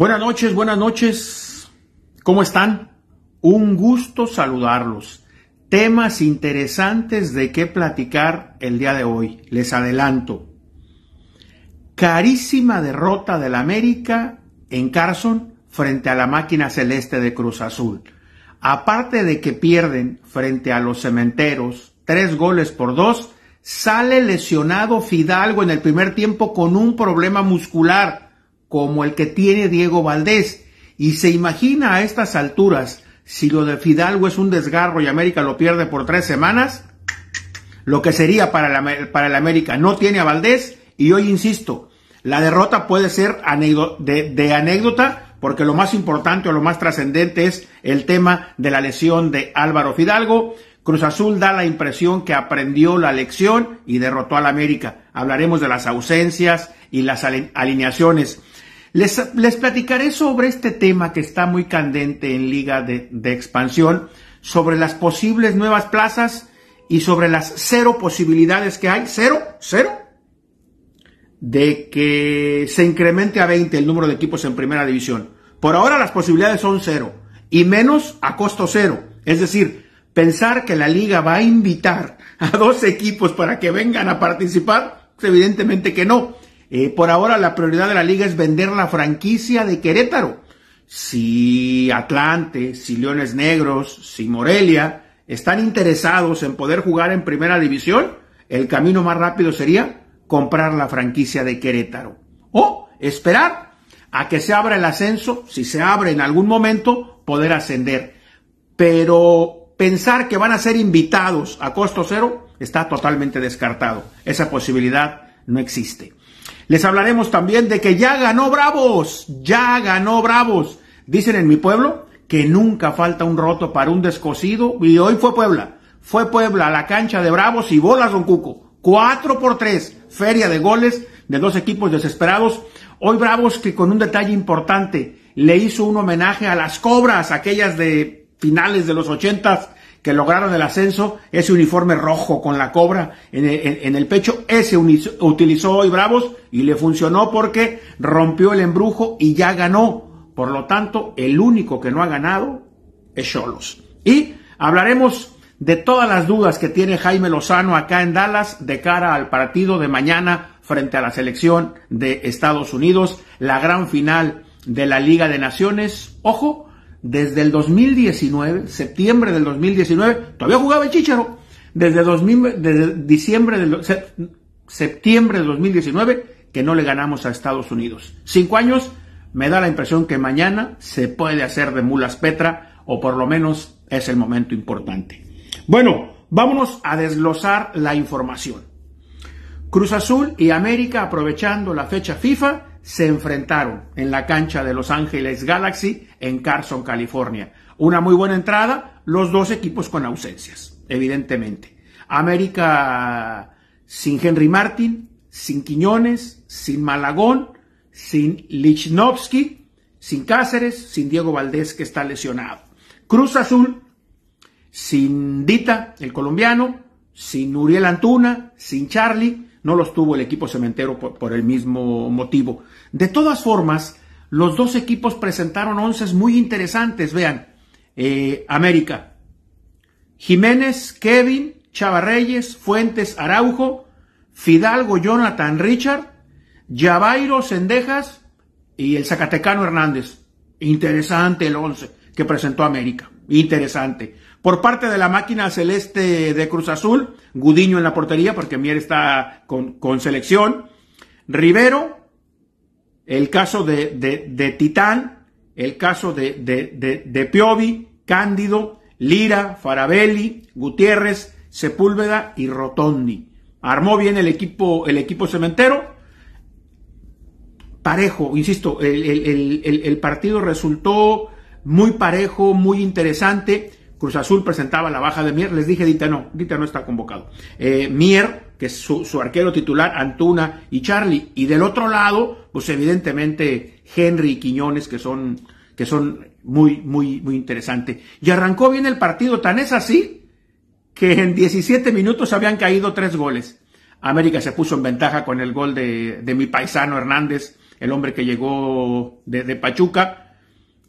Buenas noches, buenas noches. ¿Cómo están? Un gusto saludarlos. Temas interesantes de qué platicar el día de hoy. Les adelanto. Carísima derrota del América en Carson frente a la máquina celeste de Cruz Azul. Aparte de que pierden frente a los cementeros tres goles por dos, sale lesionado Fidalgo en el primer tiempo con un problema muscular como el que tiene Diego Valdés. Y se imagina a estas alturas, si lo de Fidalgo es un desgarro y América lo pierde por tres semanas, lo que sería para, la, para el América. No tiene a Valdés y hoy insisto, la derrota puede ser de, de anécdota porque lo más importante o lo más trascendente es el tema de la lesión de Álvaro Fidalgo. Cruz Azul da la impresión que aprendió la lección y derrotó al América. Hablaremos de las ausencias y las alineaciones. Les, les, platicaré sobre este tema que está muy candente en Liga de, de, Expansión, sobre las posibles nuevas plazas y sobre las cero posibilidades que hay, cero, cero, de que se incremente a 20 el número de equipos en primera división. Por ahora las posibilidades son cero y menos a costo cero. Es decir, pensar que la liga va a invitar a dos equipos para que vengan a participar, pues evidentemente que no. Eh, por ahora la prioridad de la liga es vender la franquicia de Querétaro. Si Atlante, si Leones Negros, si Morelia están interesados en poder jugar en primera división, el camino más rápido sería comprar la franquicia de Querétaro. O esperar a que se abra el ascenso, si se abre en algún momento, poder ascender. Pero pensar que van a ser invitados a costo cero está totalmente descartado. Esa posibilidad no existe. Les hablaremos también de que ya ganó Bravos, ya ganó Bravos. Dicen en mi pueblo que nunca falta un roto para un descosido y hoy fue Puebla. Fue Puebla a la cancha de Bravos y bolas Don Cuco. Cuatro por tres, feria de goles de dos equipos desesperados. Hoy Bravos que con un detalle importante le hizo un homenaje a las cobras, aquellas de finales de los ochentas que lograron el ascenso, ese uniforme rojo con la cobra en el, pecho, ese utilizó hoy Bravos y le funcionó porque rompió el embrujo y ya ganó. Por lo tanto, el único que no ha ganado es Cholos. Y hablaremos de todas las dudas que tiene Jaime Lozano acá en Dallas de cara al partido de mañana frente a la selección de Estados Unidos, la gran final de la Liga de Naciones. Ojo, desde el 2019, septiembre del 2019, todavía jugaba el Chicharo, desde, 2000, desde diciembre del, septiembre del 2019 que no le ganamos a Estados Unidos. Cinco años, me da la impresión que mañana se puede hacer de mulas Petra, o por lo menos es el momento importante. Bueno, vámonos a desglosar la información. Cruz Azul y América, aprovechando la fecha FIFA, se enfrentaron en la cancha de Los Ángeles Galaxy en Carson, California. Una muy buena entrada, los dos equipos con ausencias, evidentemente. América sin Henry Martin, sin Quiñones, sin Malagón, sin Lichnowsky, sin Cáceres, sin Diego Valdés que está lesionado. Cruz Azul sin Dita, el colombiano, sin Uriel Antuna, sin Charlie, no los tuvo el equipo cementero por, el mismo motivo. De todas formas, los dos equipos presentaron onces muy interesantes. Vean, eh, América, Jiménez, Kevin, Chava Reyes, Fuentes, Araujo, Fidalgo, Jonathan, Richard, Yavairo, Sendejas y el Zacatecano Hernández. Interesante el once que presentó América. Interesante. Por parte de la máquina celeste de Cruz Azul, Gudiño en la portería, porque Mier está con, selección. Rivero, el caso de, de, Titán, el caso de, de, Piovi, Cándido, Lira, Farabelli, Gutiérrez, Sepúlveda y Rotondi. Armó bien el equipo, el equipo cementero. Parejo, insisto, el, el partido resultó muy parejo, muy interesante. Cruz Azul presentaba la baja de Mier, les dije, Dita no, Dita no está convocado. Eh, Mier, que es su, arquero titular, Antuna y Charlie. Y del otro lado, pues evidentemente Henry y Quiñones, que son, que son muy, muy, muy interesantes. Y arrancó bien el partido, tan es así que en 17 minutos habían caído tres goles. América se puso en ventaja con el gol de, de mi paisano Hernández el hombre que llegó de, de Pachuca.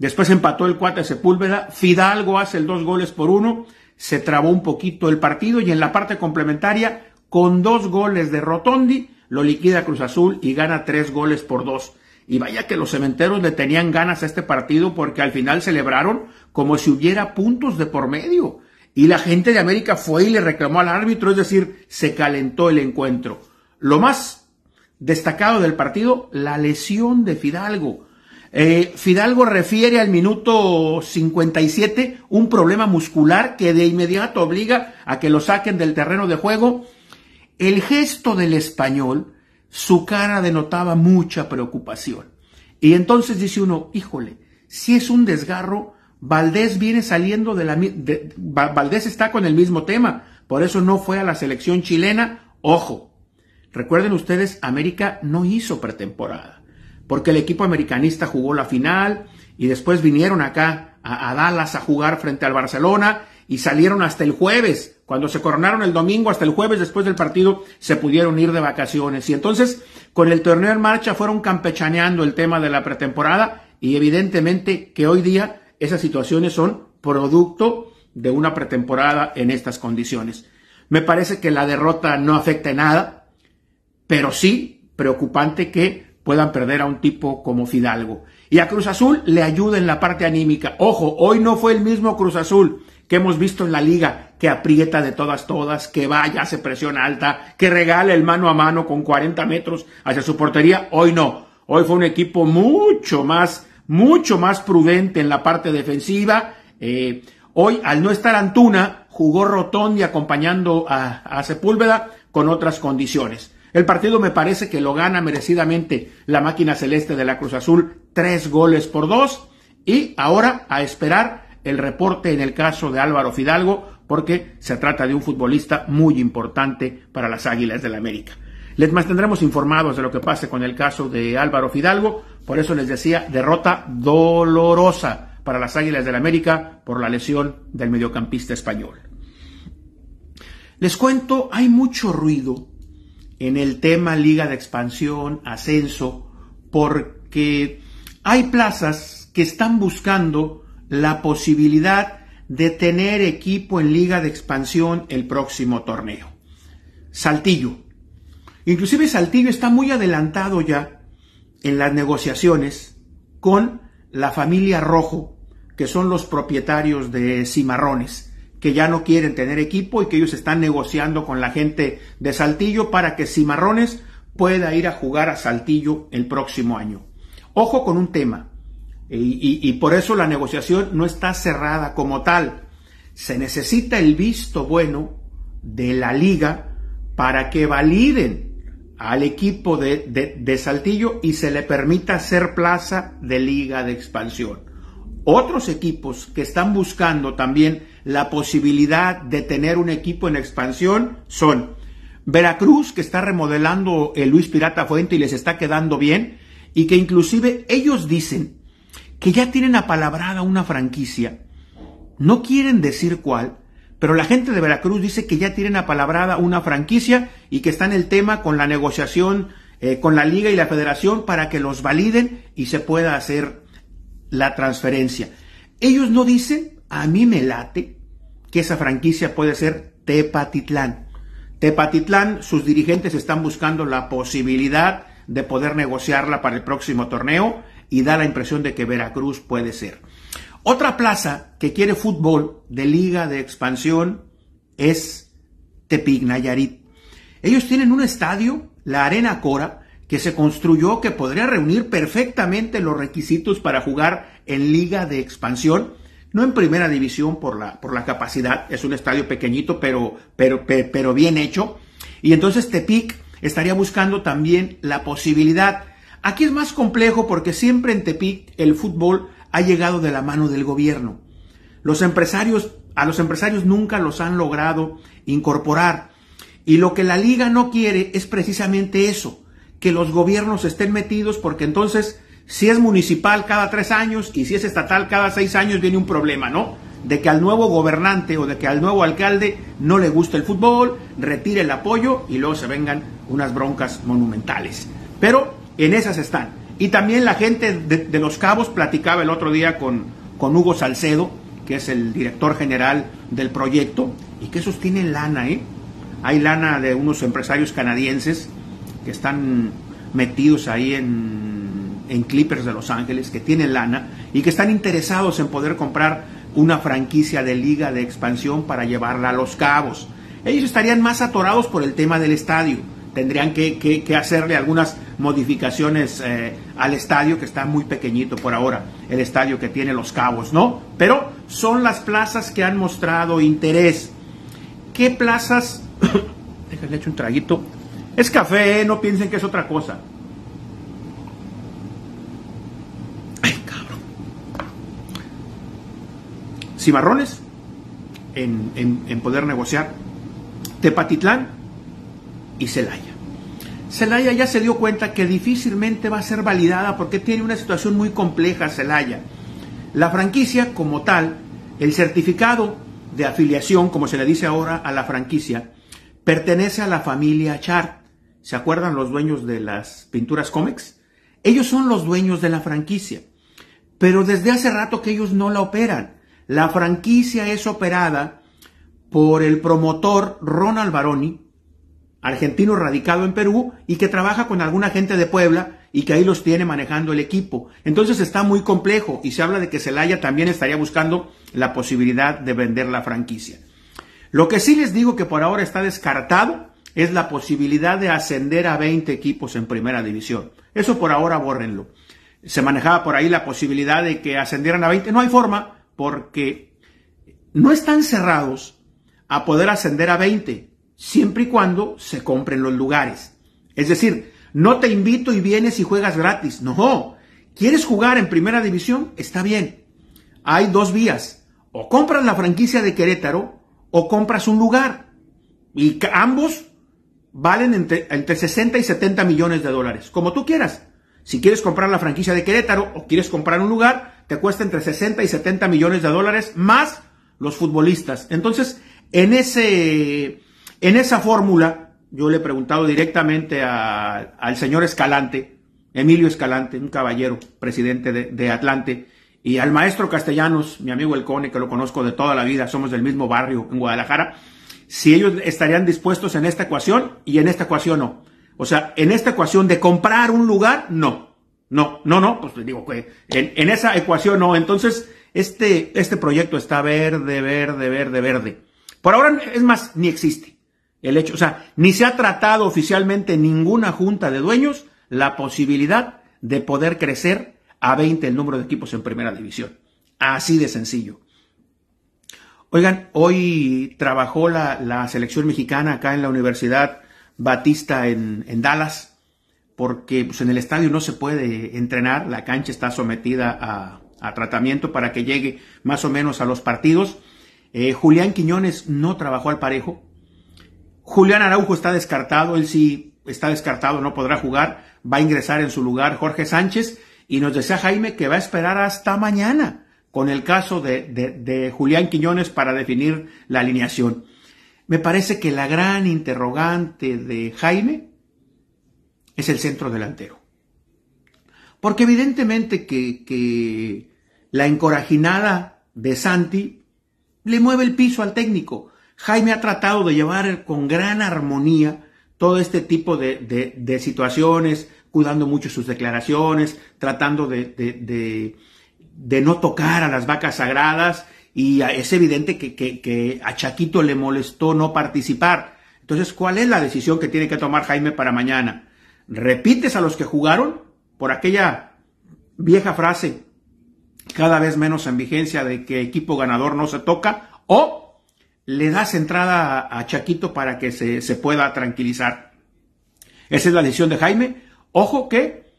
Después empató el cuate Sepúlveda. Fidalgo hace el dos goles por uno. Se trabó un poquito el partido y en la parte complementaria, con dos goles de Rotondi, lo liquida Cruz Azul y gana tres goles por dos. Y vaya que los cementeros le tenían ganas a este partido porque al final celebraron como si hubiera puntos de por medio. Y la gente de América fue y le reclamó al árbitro, es decir, se calentó el encuentro. Lo más destacado del partido, la lesión de Fidalgo. Eh, Fidalgo refiere al minuto 57 un problema muscular que de inmediato obliga a que lo saquen del terreno de juego. El gesto del español su cara denotaba mucha preocupación. Y entonces dice uno, híjole, si es un desgarro, Valdés viene saliendo de la... Valdés está con el mismo tema, por eso no fue a la selección chilena. Ojo, recuerden ustedes, América no hizo pretemporada, porque el equipo americanista jugó la final y después vinieron acá a Dallas a jugar frente al Barcelona y salieron hasta el jueves cuando se coronaron el domingo hasta el jueves después del partido se pudieron ir de vacaciones. Y entonces con el torneo en marcha fueron campechaneando el tema de la pretemporada y evidentemente que hoy día esas situaciones son producto de una pretemporada en estas condiciones. Me parece que la derrota no afecta en nada, pero sí preocupante que puedan perder a un tipo como Fidalgo. Y a Cruz Azul le ayuda en la parte anímica. Ojo, hoy no fue el mismo Cruz Azul que hemos visto en la liga, que aprieta de todas, todas, que vaya, hace presión alta, que regale el mano a mano con 40 metros hacia su portería. Hoy no. Hoy fue un equipo mucho más, mucho más prudente en la parte defensiva. Eh, hoy, al no estar Antuna, jugó Rotondi acompañando a Sepúlveda con otras condiciones. El partido me parece que lo gana merecidamente la máquina celeste de la Cruz Azul, tres goles por dos. Y ahora a esperar el reporte en el caso de Álvaro Fidalgo, porque se trata de un futbolista muy importante para las Águilas del la América. Les mantendremos informados de lo que pase con el caso de Álvaro Fidalgo, por eso les decía, derrota dolorosa para las Águilas del la América por la lesión del mediocampista español. Les cuento, hay mucho ruido en el tema Liga de Expansión, ascenso, porque hay plazas que están buscando la posibilidad de tener equipo en liga de expansión el próximo torneo. Saltillo. Inclusive Saltillo está muy adelantado ya en las negociaciones con la familia Rojo, que son los propietarios de Cimarrones, que ya no quieren tener equipo y que ellos están negociando con la gente de Saltillo para que Cimarrones pueda ir a jugar a Saltillo el próximo año. Ojo con un tema. Y, por eso la negociación no está cerrada como tal. Se necesita el visto bueno de la liga para que validen al equipo de, de, Saltillo y se le permita ser plaza de liga de expansión. Otros equipos que están buscando también la posibilidad de tener un equipo en expansión son Veracruz, que está remodelando el Luis Pirata Fuente y les está quedando bien, y que inclusive ellos dicen que ya tienen apalabrada una franquicia. No quieren decir cuál, pero la gente de Veracruz dice que ya tienen apalabrada una franquicia y que está en el tema con la negociación eh, con la liga y la federación para que los validen y se pueda hacer la transferencia. Ellos no dicen, a mí me late que esa franquicia puede ser Tepatitlán. Tepatitlán, sus dirigentes están buscando la posibilidad de poder negociarla para el próximo torneo y da la impresión de que Veracruz puede ser. Otra plaza que quiere fútbol de liga de expansión es Tepic Nayarit. Ellos tienen un estadio, la Arena Cora, que se construyó que podría reunir perfectamente los requisitos para jugar en liga de expansión, no en primera división por la, por la capacidad, es un estadio pequeñito pero, pero, pero bien hecho. Y entonces Tepic estaría buscando también la posibilidad Aquí es más complejo porque siempre en Tepic el fútbol ha llegado de la mano del gobierno. Los empresarios, a los empresarios nunca los han logrado incorporar. Y lo que la liga no quiere es precisamente eso, que los gobiernos estén metidos porque entonces si es municipal cada tres años y si es estatal cada seis años viene un problema, ¿no? De que al nuevo gobernante o de que al nuevo alcalde no le gusta el fútbol, retire el apoyo y luego se vengan unas broncas monumentales. Pero en esas están. Y también la gente de, Los Cabos platicaba el otro día con, con Hugo Salcedo, que es el director general del proyecto, y que esos tienen lana, ¿eh? Hay lana de unos empresarios canadienses que están metidos ahí en, en Clippers de Los Ángeles, que tienen lana y que están interesados en poder comprar una franquicia de liga de expansión para llevarla a Los Cabos. Ellos estarían más atorados por el tema del estadio. Tendrían que, hacerle algunas modificaciones eh, al estadio, que está muy pequeñito por ahora, el estadio que tiene Los Cabos, ¿no? Pero son las plazas que han mostrado interés. ¿Qué plazas? Déjenle echar un traguito. Es café, ¿eh? no piensen que es otra cosa. Cimarrones en, poder negociar. Tepatitlán y Celaya. Celaya ya se dio cuenta que difícilmente va a ser validada porque tiene una situación muy compleja Celaya. La franquicia como tal, el certificado de afiliación, como se le dice ahora a la franquicia, pertenece a la familia Char. ¿Se acuerdan los dueños de las pinturas cómics? Ellos son los dueños de la franquicia. Pero desde hace rato que ellos no la operan. La franquicia es operada por el promotor Ronald Baroni, argentino radicado en Perú y que trabaja con alguna gente de Puebla y que ahí los tiene manejando el equipo. Entonces está muy complejo y se habla de que Celaya también estaría buscando la posibilidad de vender la franquicia. Lo que sí les digo que por ahora está descartado es la posibilidad de ascender a 20 equipos en primera división. Eso por ahora bórrenlo. Se manejaba por ahí la posibilidad de que ascendieran a 20. No hay forma porque no están cerrados a poder ascender a 20, siempre y cuando se compren los lugares. Es decir, no te invito y vienes y juegas gratis. No, ¿quieres jugar en primera división? Está bien. Hay dos vías. O compras la franquicia de Querétaro o compras un lugar. Y ambos valen entre, entre 60 y 70 millones de dólares, como tú quieras. Si quieres comprar la franquicia de Querétaro o quieres comprar un lugar, te cuesta entre 60 y 70 millones de dólares más los futbolistas. Entonces, en, ese, en esa fórmula, yo le he preguntado directamente al señor Escalante, Emilio Escalante, un caballero, presidente de, de, Atlante, y al maestro Castellanos, mi amigo El Cone, que lo conozco de toda la vida, somos del mismo barrio en Guadalajara, si ellos estarían dispuestos en esta ecuación y en esta ecuación no. O sea, en esta ecuación de comprar un lugar, no. No, no, no, pues digo que en, esa ecuación no. Entonces, este, este proyecto está verde, verde, verde, verde. Por ahora, es más, ni existe el hecho. O sea, ni se ha tratado oficialmente en ninguna junta de dueños la posibilidad de poder crecer a 20 el número de equipos en primera división. Así de sencillo. Oigan, hoy trabajó la selección mexicana acá en la Universidad Batista en, Dallas, porque pues, en el estadio no se puede entrenar, la cancha está sometida a, tratamiento para que llegue más o menos a los partidos. Eh, Julián Quiñones no trabajó al parejo. Julián Araujo está descartado, él sí está descartado, no podrá jugar. Va a ingresar en su lugar Jorge Sánchez y nos decía Jaime que va a esperar hasta mañana con el caso de, de Julián Quiñones para definir la alineación. Me parece que la gran interrogante de Jaime es el centro delantero. Porque evidentemente que, la encorajinada de Santi le mueve el piso al técnico. Jaime ha tratado de llevar con gran armonía todo este tipo de, situaciones, cuidando mucho sus declaraciones, tratando de, de, no tocar a las vacas sagradas y es evidente que, a Chaquito le molestó no participar. Entonces, ¿cuál es la decisión que tiene que tomar Jaime para mañana? ¿Repites a los que jugaron por aquella vieja frase cada vez menos en vigencia de que equipo ganador no se toca? ¿O le das entrada a Chaquito para que se, se pueda tranquilizar? Esa es la decisión de Jaime. Ojo que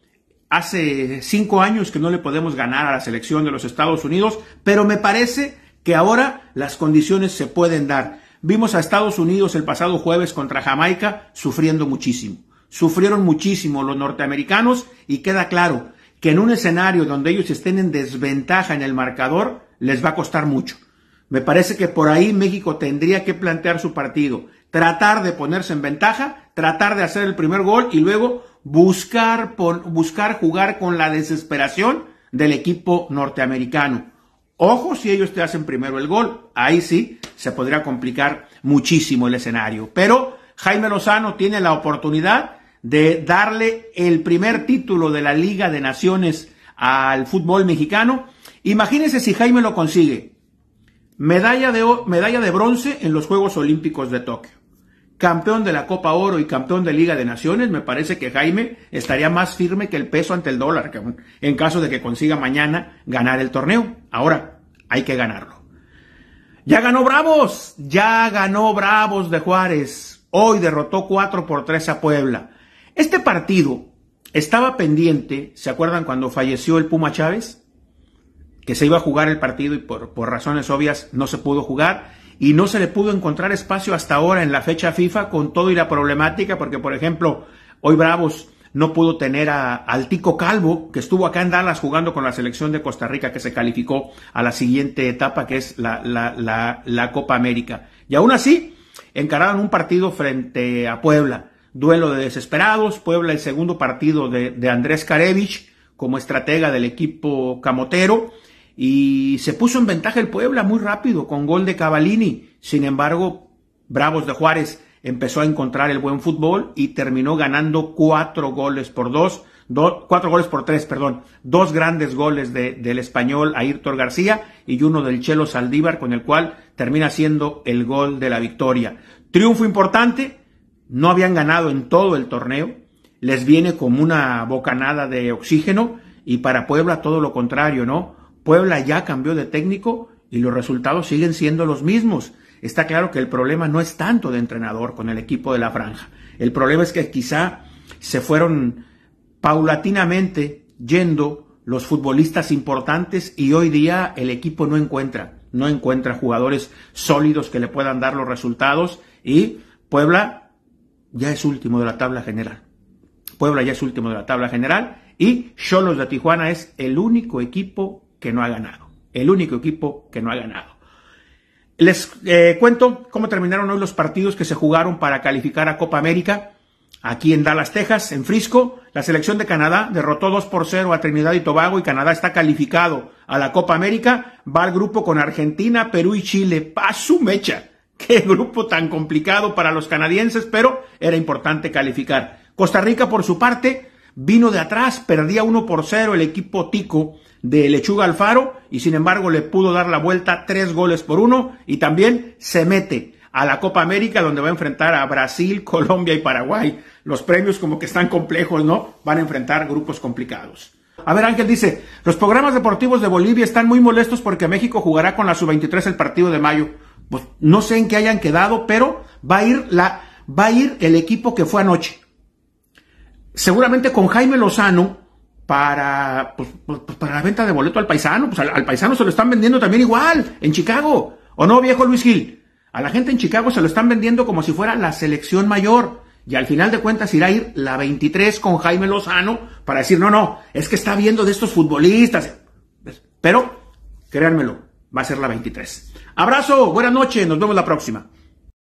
hace cinco años que no le podemos ganar a la selección de los Estados Unidos, pero me parece que ahora las condiciones se pueden dar. Vimos a Estados Unidos el pasado jueves contra Jamaica sufriendo muchísimo. Sufrieron muchísimo los norteamericanos y queda claro que en un escenario donde ellos estén en desventaja en el marcador, les va a costar mucho. Me parece que por ahí México tendría que plantear su partido, tratar de ponerse en ventaja, tratar de hacer el primer gol y luego buscar, buscar jugar con la desesperación del equipo norteamericano. Ojo si ellos te hacen primero el gol, ahí sí se podría complicar muchísimo el escenario. Pero Jaime Lozano tiene la oportunidad de darle el primer título de la Liga de Naciones al fútbol mexicano. Imagínense si Jaime lo consigue. Medalla de, medalla de bronce en los Juegos Olímpicos de Tokio. Campeón de la Copa Oro y campeón de Liga de Naciones, me parece que Jaime estaría más firme que el peso ante el dólar, en caso de que consiga mañana ganar el torneo. Ahora, hay que ganarlo. Ya ganó Bravos, ya ganó Bravos de Juárez. Hoy derrotó 4 por 3 a Puebla. Este partido estaba pendiente, ¿se acuerdan cuando falleció el Puma Chávez? Que se iba a jugar el partido y por, por razones obvias no se pudo jugar y no se le pudo encontrar espacio hasta ahora en la fecha FIFA con todo y la problemática, porque por ejemplo, hoy Bravos no pudo tener a, al Tico Calvo, que estuvo acá en Dallas jugando con la selección de Costa Rica, que se calificó a la siguiente etapa, que es la, la, la, la Copa América. Y aún así, encararon un partido frente a Puebla. Duelo de desesperados, Puebla el segundo partido de, Andrés Karevich como estratega del equipo camotero y se puso en ventaja el Puebla muy rápido con gol de Cavalini. Sin embargo, Bravos de Juárez empezó a encontrar el buen fútbol y terminó ganando cuatro goles por dos, cuatro goles por tres, perdón, dos grandes goles de, del español Ayrton García y uno del Chelo Saldívar con el cual termina siendo el gol de la victoria. Triunfo importante, no habían ganado en todo el torneo, les viene como una bocanada de oxígeno y para Puebla todo lo contrario, ¿no? Puebla ya cambió de técnico y los resultados siguen siendo los mismos. Está claro que el problema no es tanto de entrenador con el equipo de la franja. El problema es que quizá se fueron paulatinamente yendo los futbolistas importantes y hoy día el equipo no encuentra, no encuentra jugadores sólidos que le puedan dar los resultados y Puebla ya es último de la tabla general. Puebla ya es último de la tabla general y Cholos de Tijuana es el único equipo que no ha ganado. El único equipo que no ha ganado. Les eh, cuento cómo terminaron hoy los partidos que se jugaron para calificar a Copa América. Aquí en Dallas, Texas, en Frisco, la selección de Canadá derrotó 2 por 0 a Trinidad y Tobago y Canadá está calificado a la Copa América. Va al grupo con Argentina, Perú y Chile. Pa' su mecha. Qué grupo tan complicado para los canadienses, pero era importante calificar. Costa Rica, por su parte, vino de atrás, perdía 1 por 0 el equipo Tico de Lechuga Alfaro y sin embargo le pudo dar la vuelta tres goles por uno y también se mete a la Copa América donde va a enfrentar a Brasil, Colombia y Paraguay. Los premios como que están complejos, ¿no? Van a enfrentar grupos complicados. A ver, Ángel dice, los programas deportivos de Bolivia están muy molestos porque México jugará con la sub-23 el partido de mayo. Pues no sé en qué hayan quedado, pero va a ir la, va a ir el equipo que fue anoche. Seguramente con Jaime Lozano, para, pues, pues, pues, para la venta de boleto al paisano. Pues al, paisano se lo están vendiendo también igual, en Chicago. ¿O no, viejo Luis Gil? A la gente en Chicago se lo están vendiendo como si fuera la selección mayor. Y al final de cuentas irá a ir la 23 con Jaime Lozano para decir, no, no, es que está viendo de estos futbolistas. Pero, créanmelo, va a ser la 23. Abrazo, buenas noches, nos vemos la próxima.